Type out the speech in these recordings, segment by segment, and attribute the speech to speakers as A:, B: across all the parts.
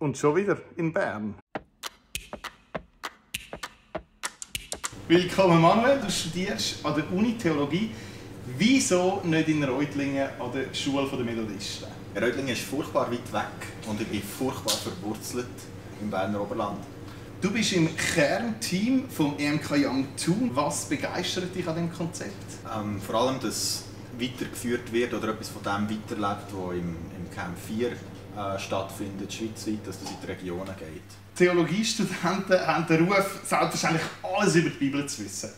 A: Und schon wieder in Bern. Willkommen Manuel, du studierst an der Uni Theologie. Wieso nicht in Reutlingen an der Schule der Methodisten?
B: Reutlingen ist furchtbar weit weg und ich bin furchtbar verwurzelt im Berner Oberland.
A: Du bist im Kernteam vom EMK Young Thun. Was begeistert dich an dem Konzept?
B: Ähm, vor allem, dass weitergeführt wird oder etwas von dem weiterlebt, was im, im Camp 4 äh, stattfindet, schweizweit, dass das in die Regionen geht.
A: Theologiestudenten haben den Ruf, selbstverständlich alles über die Bibel zu wissen.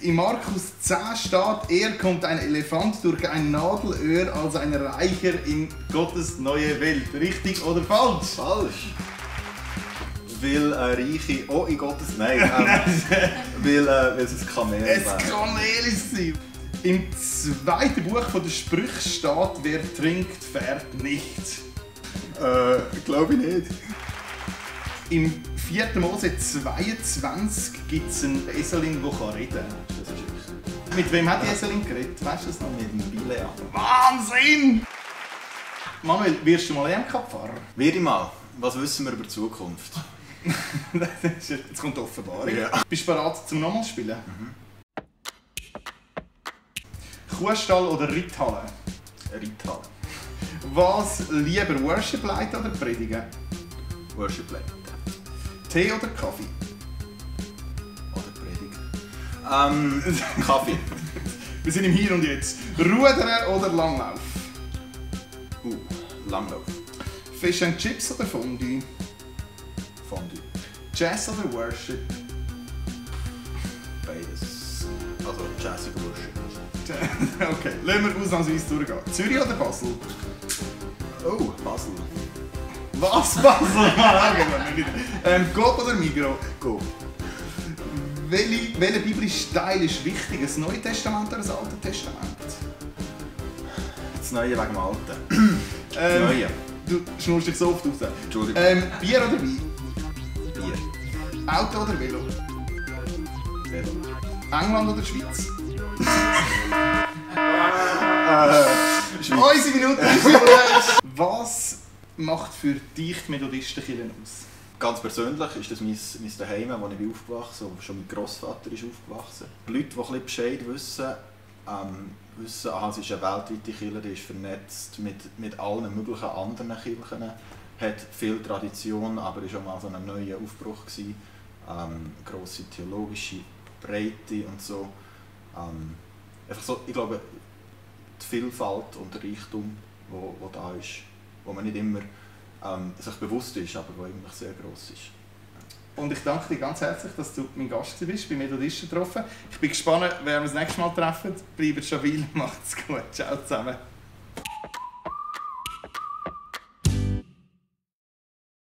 A: In Markus 10 steht, er kommt ein Elefant durch ein Nadelöhr als ein Reicher in Gottes neue Welt. Richtig oder falsch?
B: Falsch! Weil äh, Reiche auch in Gottes... Nein, ähm, weil, äh, weil es ein Kamel
A: Es
B: wäre.
A: Kamel ist sie. Im zweiten Buch von der Sprüche steht, wer trinkt, fährt nicht.
B: Äh, glaube ich nicht.
A: Im 4. Mose 22 gibt es einen Eselin, der reden kann.
B: Das ist.
A: Mit wem hat die Eselin geredet? Weißt du das noch?
B: Mit dem Bilean.
A: Wahnsinn! Manuel, wirst du mal EMK-Pfarrer?
B: Werde ich mal. Was wissen wir über die Zukunft?
A: Jetzt kommt die Offenbarung.
B: Ja.
A: Bist du bereit zum nochmal spielen? Kuhstall oder Reithalle?
B: Reithalle.
A: Was lieber Worship leiten oder predigen?
B: Worship Lab.
A: Tee oder Kaffee?
B: Oder Predigt. Ähm, Kaffee.
A: Wir sind im Hier und Jetzt. Rudern oder Langlauf?
B: Uh, Langlauf.
A: Fish and Chips oder Fondue?
B: Fondue.
A: Jazz oder Worship?
B: Beides. Also Jazz und Worship.
A: okay, lassen wir ausnahmsweise durchgehen. Zürich oder Basel?
B: Oh, Basel.
A: Was, Basel? okay, nicht wieder. ähm, Coop oder?
B: Go.
A: Welche, welcher biblische Teil ist wichtig? Das Neue Testament oder das Alte Testament?
B: Das Neue wegen dem Alten.
A: Ähm,
B: Neue.
A: Du schnurst dich so oft raus.
B: Entschuldigung.
A: Ähm, Bier oder Wein?
B: Bier.
A: Auto oder Velo?
B: Velo.
A: England oder Schweiz? Ist gelöst. Was macht für dich die Methodistenkirche aus?
B: Ganz persönlich ist das mein, mein Zuhause, wo ich aufgewachsen bin, schon mein Großvater ist aufgewachsen. Die Leute, die ein bisschen Bescheid wissen, ähm, wissen, aha, es ist eine weltweite Kirche, die ist vernetzt mit, mit allen möglichen anderen Kirchen, hat viel Tradition, aber ist auch mal so ein neuer Aufbruch gewesen. Ähm, grosse theologische Breite und so. Ähm, einfach so, ich glaube, die Vielfalt und der Reichtum, wo, wo da ist, wo man nicht immer ähm, sich bewusst ist, aber wo eigentlich sehr groß ist.
A: Und ich danke dir ganz herzlich, dass du mein Gast bist, bei Methodisten getroffen. Ich bin gespannt, wer wir das nächste Mal treffen. Bleibt stabil, macht's gut. Ciao zusammen.